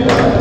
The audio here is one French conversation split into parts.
Amen.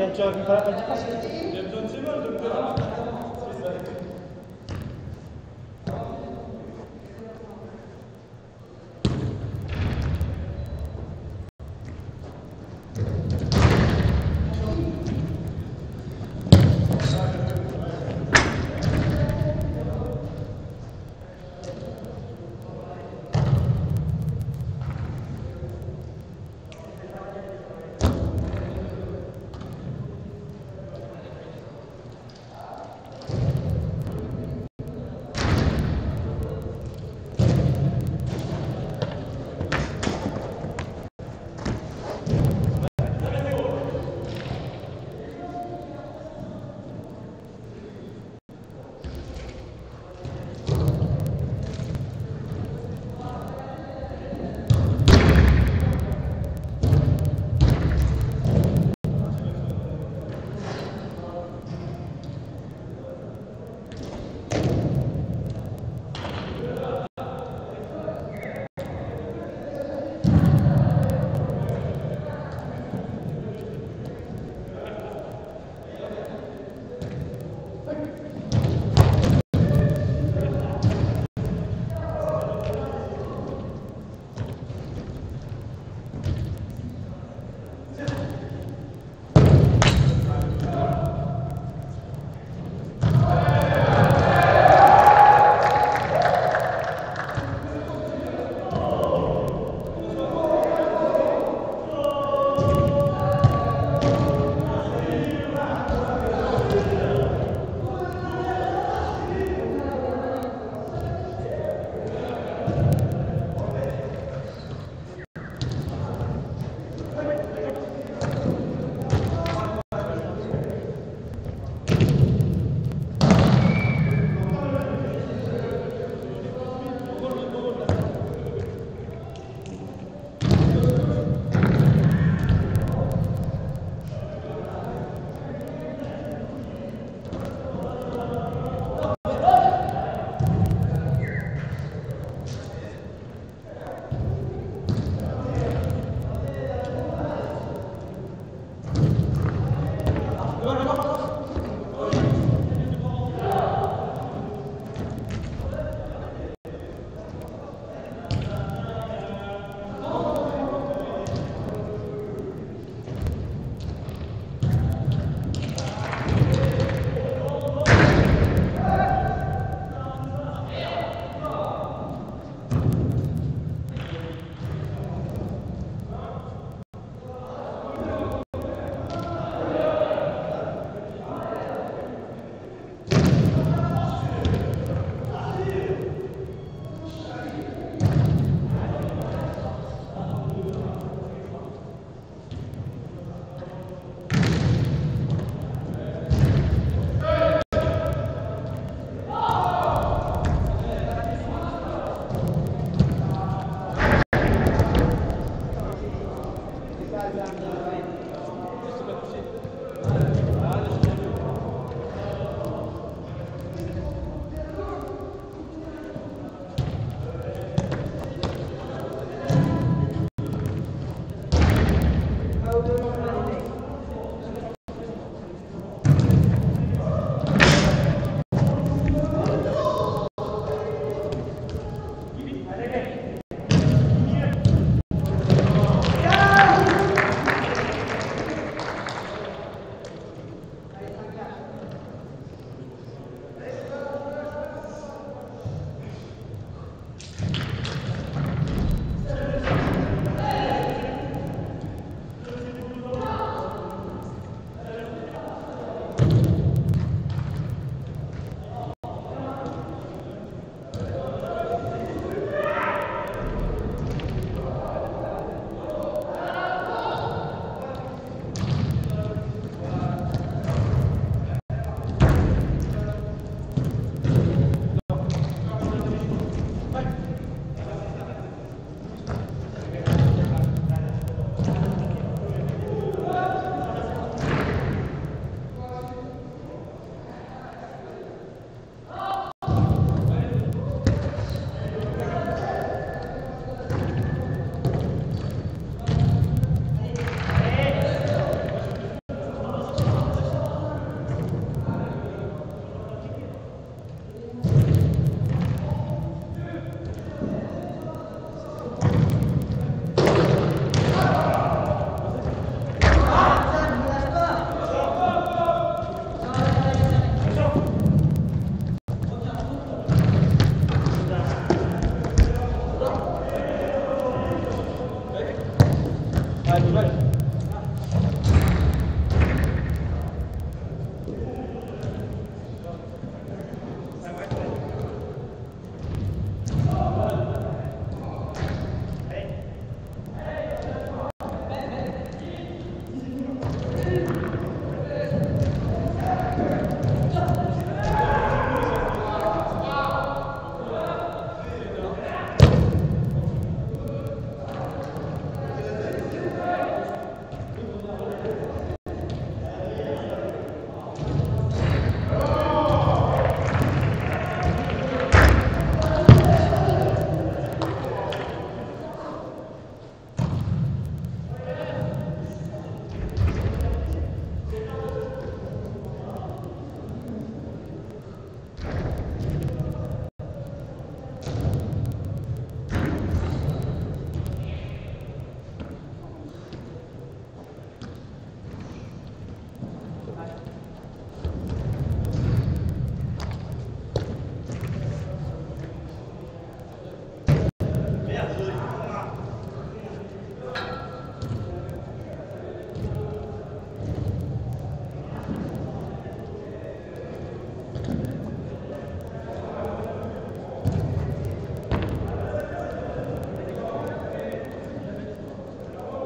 del gioco con la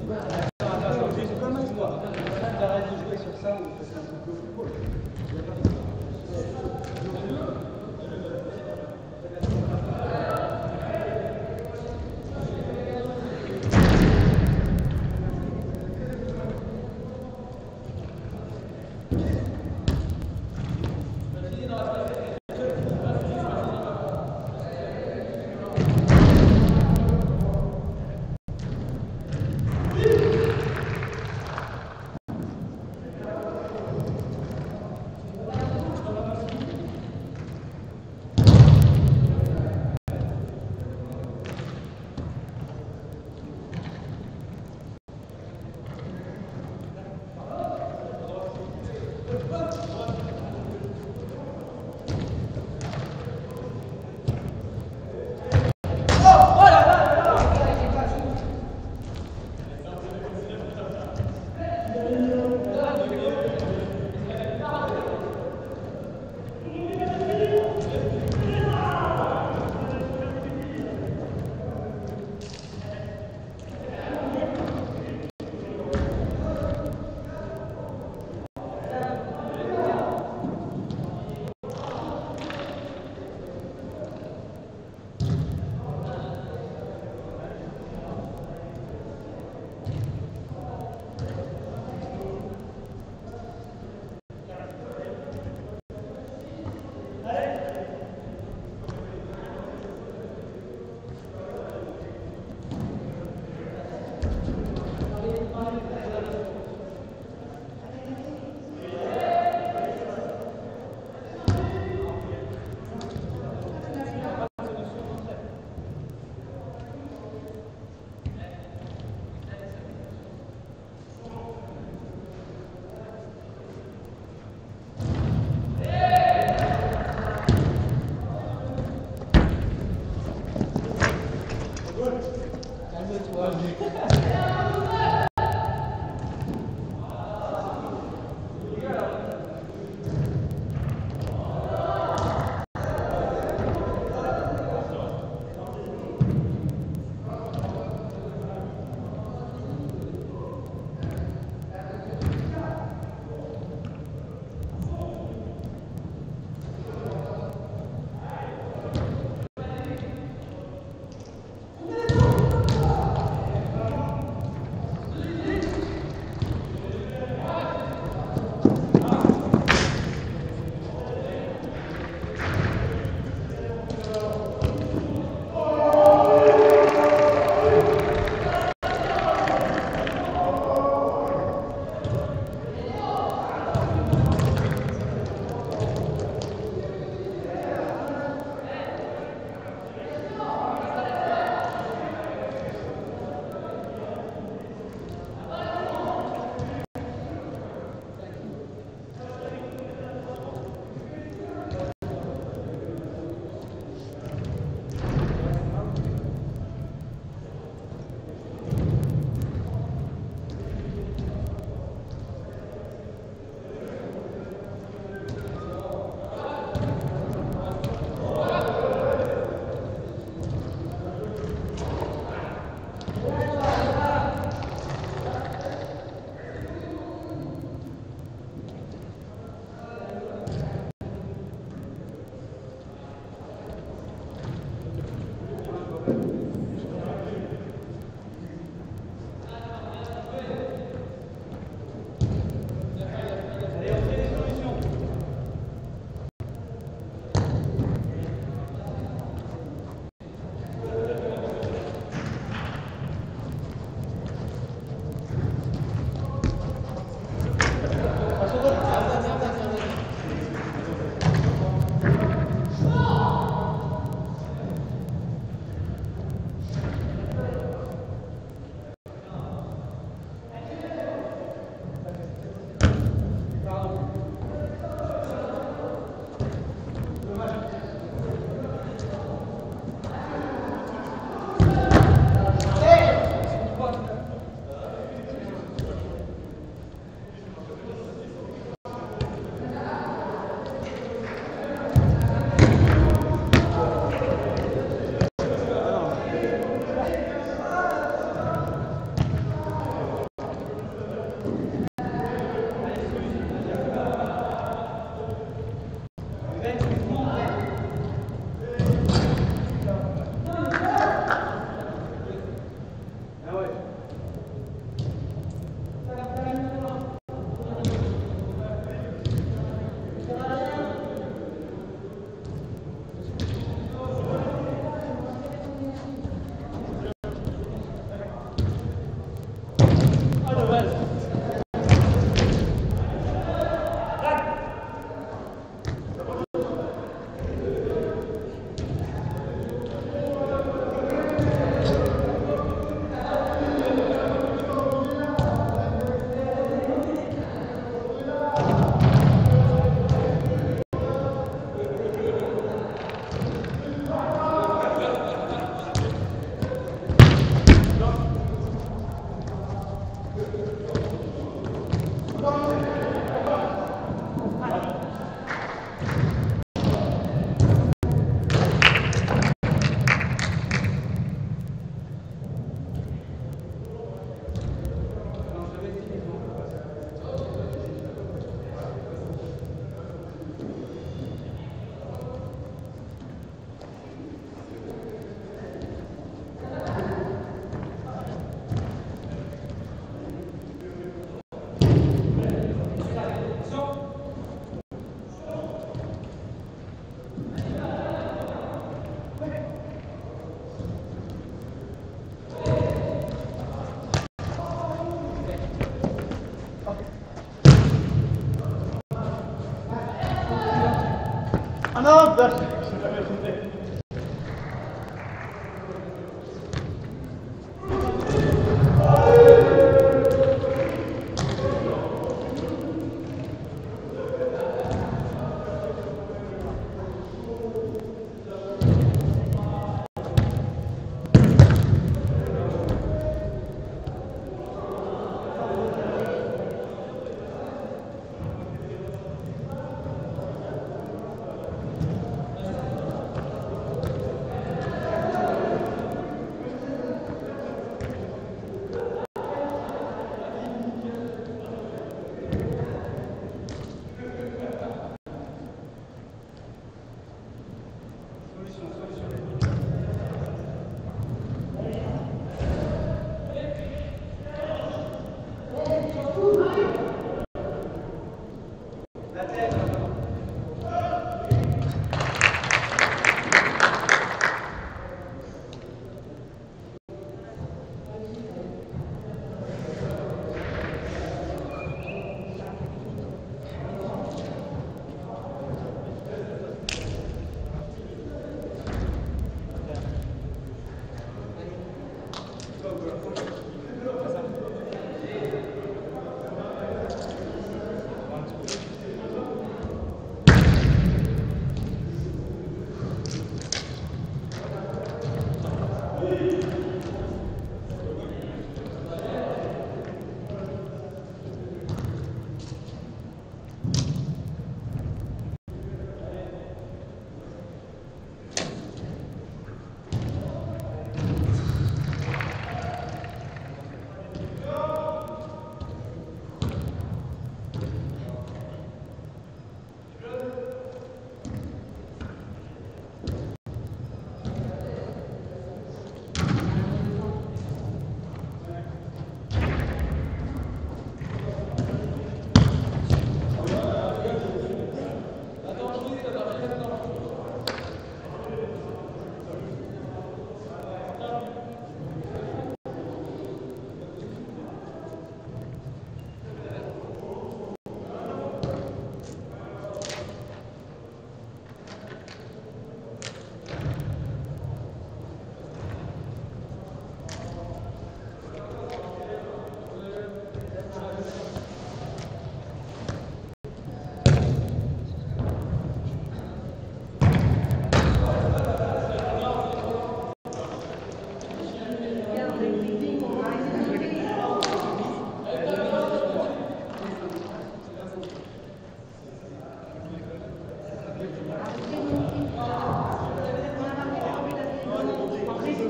Thank you.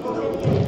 Thank you.